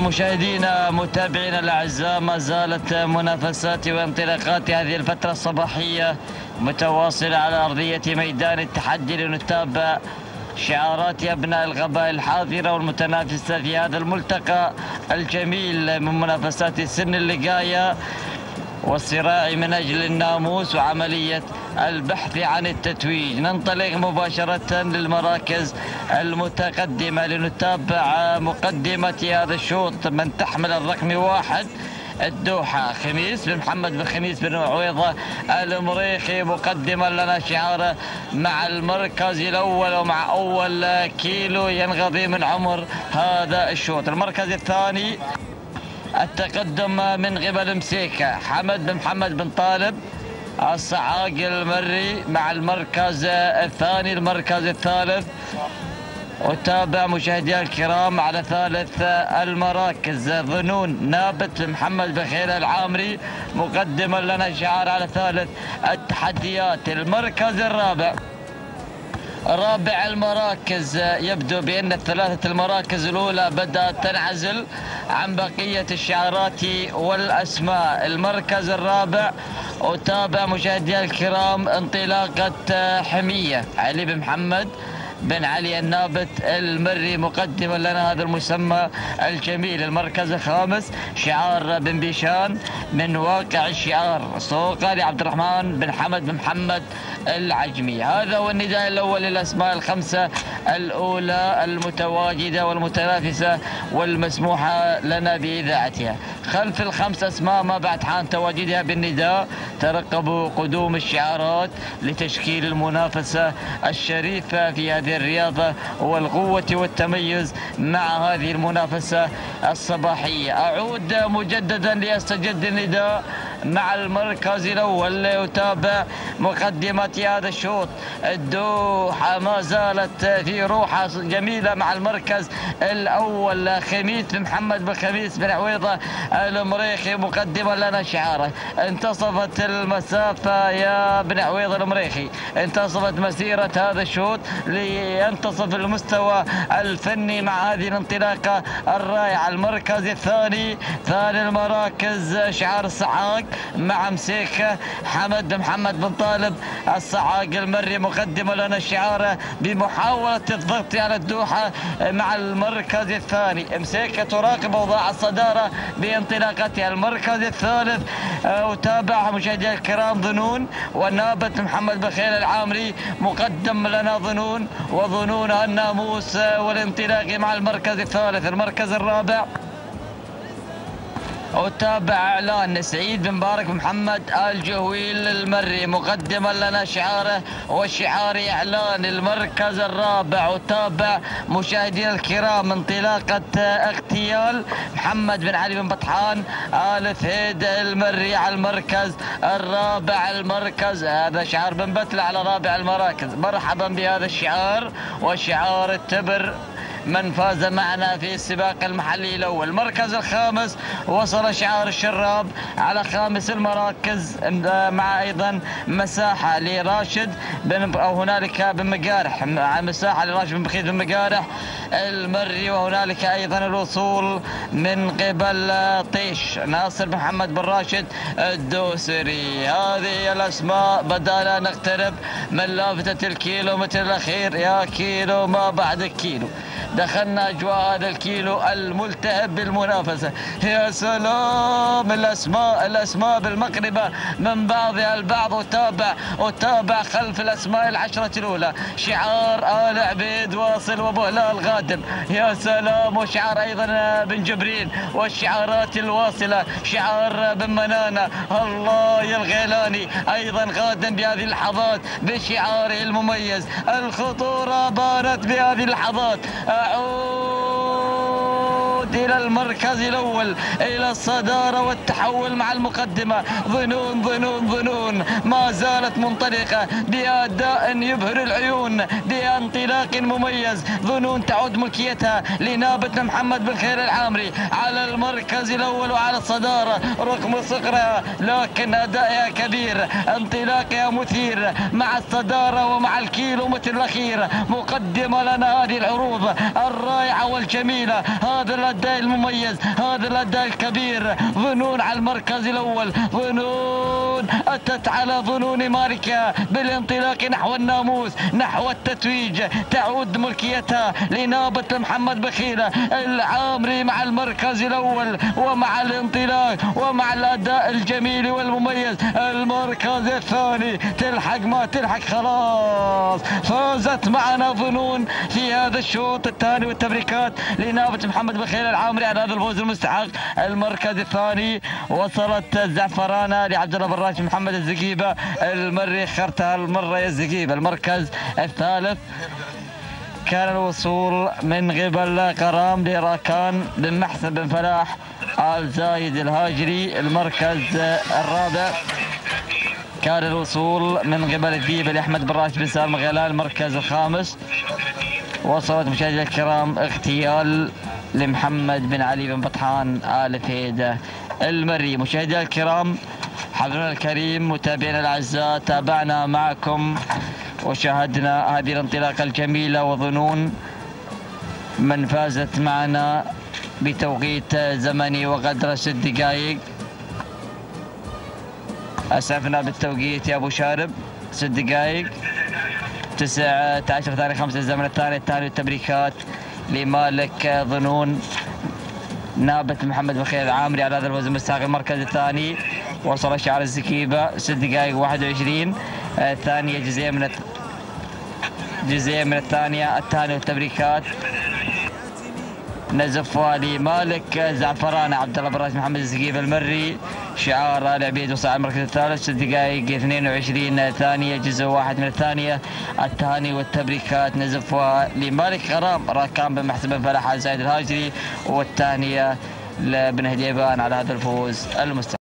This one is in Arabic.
مشاهدينا متابعينا الأعزاء ما زالت منافسات وانطلاقات هذه الفترة الصباحية متواصلة على أرضية ميدان التحدي لنتابع شعارات أبناء القبائل الحاضرة والمتنافسة في هذا الملتقى الجميل من منافسات سن اللقاية والصراع من أجل الناموس وعملية البحث عن التتويج. ننطلق مباشرة للمراكز المتقدمة لنتابع مقدمة هذا الشوط. من تحمل الرقم واحد الدوحة. خميس بن محمد بن خميس بن عويضة المريخي مقدما لنا شعاره مع المركز الأول ومع أول كيلو ينقضي من عمر هذا الشوط. المركز الثاني التقدم من قبل مسيكة حمد بن محمد بن طالب الصعاق المري مع المركز الثاني المركز الثالث. وتابع مشاهدينا الكرام على ثالث المراكز. ظنون نابت محمد بخير العامري مقدما لنا شعار على ثالث التحديات. المركز الرابع. رابع المراكز. يبدو بأن الثلاثة المراكز الأولى بدأت تنعزل عن بقية الشعارات والأسماء. المركز الرابع وتابع مشاهدينا الكرام انطلاقة حمية. علي بن محمد بن علي النابت المري مقدما لنا هذا المسمى الجميل. المركز الخامس شعار بن بيشان من واقع الشعار سوقة لعبد الرحمن بن حمد بن محمد العجمي. هذا هو النداء الأول للأسماء الخمسة الأولى المتواجدة والمتنافسة والمسموحة لنا بإذاعتها. خلف الخمس أسماء ما بعد حان تواجدها بالنداء. ترقبوا قدوم الشعارات لتشكيل المنافسة الشريفة في هذه الرياضة والقوة والتميز مع هذه المنافسة الصباحية. أعود مجددا لأستجد النداء. مع المركز الأول يتابع مقدمة هذا الشوط. الدوحة ما زالت في روحة جميلة مع المركز الأول. خميس بن محمد بن خميس بن عويضة المريخي مقدما لنا شعاره انتصفت المسافة يا بن عويضة المريخي. انتصفت مسيرة هذا الشوط لينتصف المستوى الفني مع هذه الانطلاقة الرائعة. المركز الثاني ثاني المراكز شعار الصعاق مع مسيكة حمد محمد بن طالب الصعاق المري مقدمة لنا شعاره بمحاولة الضغط على الدوحة مع المركز الثاني. مسيكة تراقب أوضاع الصدارة بانطلاقتها. المركز الثالث وتابع مشاهدينا الكرام ظنون ونابت محمد بخيل العامري مقدم لنا ظنون وظنون الناموس والانطلاق مع المركز الثالث. المركز الرابع وتابع إعلان سعيد بن مبارك محمد آل جهويل المري مقدما لنا شعاره وشعار إعلان المركز الرابع وتابع مشاهدينا الكرام انطلاقة اغتيال محمد بن علي بن بطحان آل ثيد المري على المركز الرابع المركز هذا شعار بن بتله على رابع المراكز. مرحبا بهذا الشعار وشعار التبر. من فاز معنا في السباق المحلي الأول. المركز الخامس وصل شعار الشراب على خامس المراكز مع أيضا مساحة لراشد بن أو هنالك بن مقارح مساحة لراشد بن بخيت بن مقارح المري وهنالك أيضا الوصول من قبل طيش ناصر محمد بن راشد الدوسري. هذه الأسماء بدأنا نقترب من لافتة الكيلو متر الأخير. يا كيلو ما بعد كيلو دخلنا أجواء هذا الكيلو الملتهب بالمنافسة. يا سلام الأسماء الأسماء بالمقربة من بعضها البعض وتابع وتابع خلف الأسماء العشرة الأولى. شعار آل عبيد واصل وابو هلال غادم. يا سلام وشعار أيضا بن جبريل والشعارات الواصلة. شعار بن منانة الله يا الغيلاني. أيضا غادم بهذه اللحظات بشعاره المميز. الخطورة بانت بهذه اللحظات. أعود إلى المركز الأول إلى الصدارة والتحول مع المقدمة. ظنون ظنون ظنون. ما زالت منطلقة. بأداء يبهر العيون. بانطلاق مميز. ظنون تعود ملكيتها. لنابت محمد بن خير العامري. على المركز الأول وعلى الصدارة. رغم صغرها لكن أدائها كبير. انطلاقها مثير. مع الصدارة ومع الكيلو متر الأخير. مقدمة لنا هذه العروض. الرائعة والجميلة. هذا الأداء المميز. هذا الأداء الكبير. ظنون على المركز الأول. ظنون أتت على ظنون ماركة بالانطلاق نحو الناموس نحو التتويج. تعود ملكيتها لنابة محمد بخيلة العامري مع المركز الأول ومع الانطلاق ومع الأداء الجميل والمميز. المركز الثاني. تلحق ما تلحق خلاص. فازت معنا ظنون في هذا الشوط الثاني والتبريكات لنابة محمد بخيل. العامري على هذا الفوز المستحق. المركز الثاني وصلت الزعفرانة لعبد الله براش محمد الزقيبة. المري خرتها المرة يا الزقيبة. المركز الثالث. كان الوصول من قبل قرام لراكان بن محسن بن فلاح آل زايد الهاجري. المركز الرابع. كان الوصول من قبل الذيب لأحمد براش بن سالم غلال. المركز الخامس. وصلت مشاهدينا الكرام اغتيال لمحمد بن علي بن بطحان آل فيدة المري. مشاهدينا الكرام حضرنا الكريم متابعينا الأعزاء تابعنا معكم وشاهدنا هذه الانطلاقة الجميلة وظنون من فازت معنا بتوقيت زمني وقدر ست دقائق أسعفنا بالتوقيت يا أبو شارب ست دقائق 19 ثانية خمسة الزمن الثاني الثاني التبريكات. لمالك ظنون نابة محمد بخير العامري على هذا الوزن مستحق المركز الثاني وصل شعر الزكيبة ست دقائق 21 الثانية جزئية من جزئية من الثانية الثانية والتبريكات. نزف والي مالك زعفران عبد الله براش محمد الزقيف المري. شعار ال عبيد وصاع المركز الثالث ست دقائق 22 ثانية جزء واحد من الثانية. الثاني والتبريكات نزف لمالك غرام راكان بن محسن فلاح زايد الهاجري والثانيه لابن هديبان على هذا الفوز المستقبل